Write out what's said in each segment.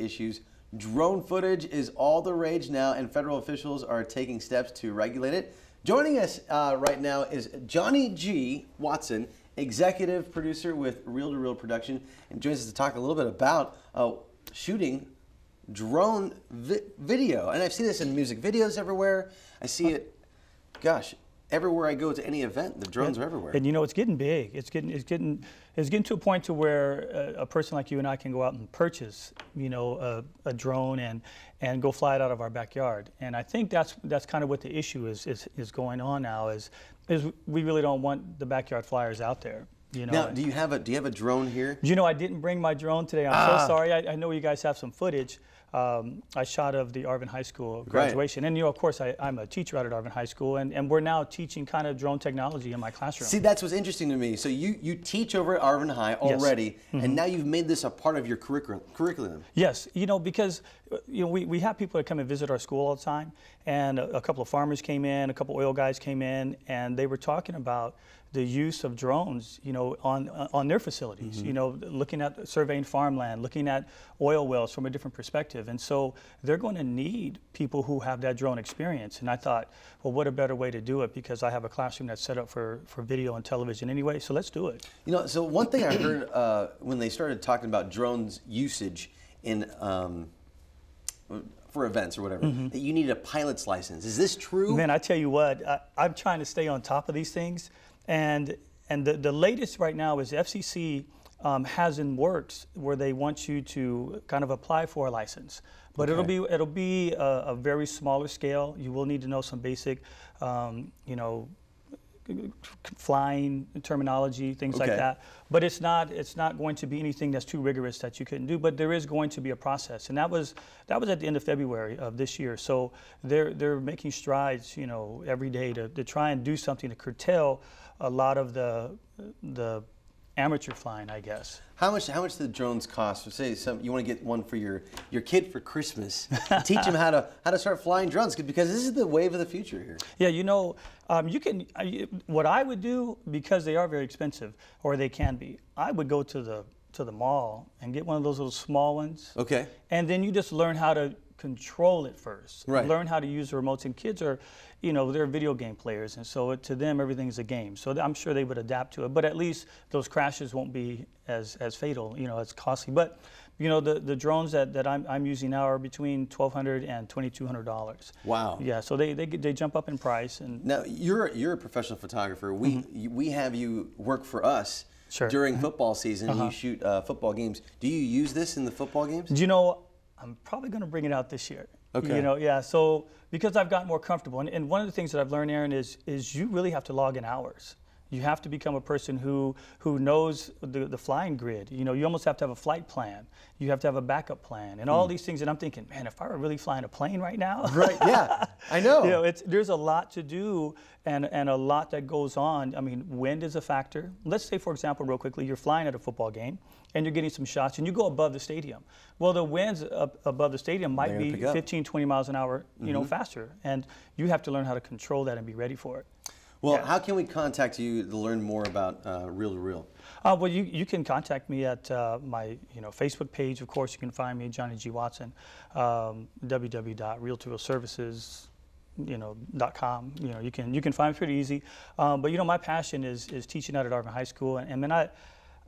issues. Drone footage is all the rage now, and federal officials are taking steps to regulate it. Joining us uh, right now is Johnny G. Watson, executive producer with Reel to Reel Production, and joins us to talk a little bit about uh, shooting drone vi video. And I've seen this in music videos everywhere. I see it, gosh, everywhere I go to any event, the drones and, are everywhere. And you know, it's getting big. It's getting, it's getting, it's getting to a point to where a, a person like you and I can go out and purchase, you know, a, a, drone and and go fly it out of our backyard. And I think that's that's kind of what the issue is is, is going on now. Is is we really don't want the backyard flyers out there. You know, now, do you have a do you have a drone here? You know, I didn't bring my drone today. I'm ah. so sorry. I, I, know you guys have some footage. Um, I shot of the Arvin High School graduation, right. and you know, of course, I, am a teacher out at Arvin High School, and, and we're now teaching kind of drone technology in my classroom. See, that's what's interesting to me. So you you teach over at Arvin High already, yes. mm -hmm. and mm-hmm. now you've made this a part of your curriculum. Curriculum. Yes, you know, because you know we, we have people that come and visit our school all the time, and a, a couple of farmers came in, a couple oil guys came in, and they were talking about the use of drones, you know, on on their facilities. Mm -hmm. You know, looking at surveying farmland, looking at oil wells from a different perspective, and so they're going to need people who have that drone experience. And I thought, well, what a better way to do it? Because I have a classroom that's set up for for video and television anyway. So let's do it. You know, so one thing I heard uh, when they started talking about drones usage in um, for events or whatever, mm -hmm. that you need a pilot's license. Is this true? Man, I tell you what, I, I'm trying to stay on top of these things. And, and the, the latest right now is FCC um, has in works where they want you to kind of apply for a license. But okay. it'll be it'll be a, a, very smaller scale. You will need to know some basic, um, you know, flying terminology, things okay. like that. But it's not it's not going to be anything that's too rigorous that you couldn't do. But there is going to be a process, and that was that was at the end of February of this year. So they're they're making strides, you know, every day to, to try and do something to curtail a lot of the the amateur flying, I guess. How much? How much do the drones cost? Say some, you want to get one for your your kid for Christmas. Teach him how to how to start flying drones because this is the wave of the future here. Yeah, you know, um, you can. what I would do because they are very expensive, or they can be. I would go to the to the mall and get one of those little small ones. Okay. And then you just learn how to control it first. Right. Learn how to use the remotes. And kids are, you know, they're video game players, and so to them everything's a game. So I'm sure they would adapt to it. But at least those crashes won't be as as fatal, you know, as costly. But you know, the, the drones that, that I'm, I'm using now are between $1,200 and $2,200. Wow. Yeah, so they, they, they jump up in price. And Now, you're, you're a professional photographer. We, mm -hmm. we have you work for us sure. during football season. Uh -huh. You shoot uh, football games. Do you use this in the football games? Do you know, I'm probably going to bring it out this year. Okay. You know, yeah. So because I've gotten more comfortable, and, and one of the things that I've learned, Aaron, is is you really have to log in hours. You have to become a person who who knows the, the flying grid. You know, you almost have to have a flight plan. You have to have a backup plan, and all mm. these things. And I'm thinking, man, if I were really flying a plane right now, right? Yeah, I know. you know, it's there's a lot to do, and and a lot that goes on. I mean, wind is a factor. Let's say, for example, real quickly, you're flying at a football game, and you're getting some shots, and you go above the stadium. Well, the winds up above the stadium might be 15, 20 miles an hour, you mm -hmm. know, mm-hmm. faster, and you have to learn how to control that and be ready for it. Well, yeah. how can we contact you to learn more about uh, Reel to Reel? Uh, well, you, you can contact me at uh, my you know Facebook page. Of course, you can find me Johnny G Watson, um, www.reel2reelservices you know dot .com. You know you can you can find me pretty easy. Um, but you know my passion is is teaching out at Arvin High School, and, and man, I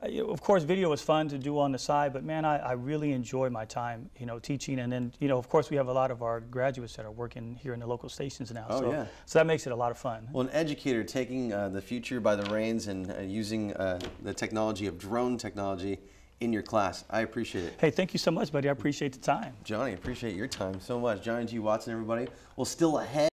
of course, video is fun to do on the side, but man, I, I, really enjoy my time, you know, teaching. And then, you know, of course, we have a lot of our graduates that are working here in the local stations now. Oh, so, yeah. so that makes it a lot of fun. Well, an educator taking uh, the future by the reins and uh, using uh, the technology of drone technology in your class. I appreciate it. Hey, thank you so much, buddy. I appreciate the time. Johnny, appreciate your time so much. Johnny G. Watson, everybody. Well, still ahead.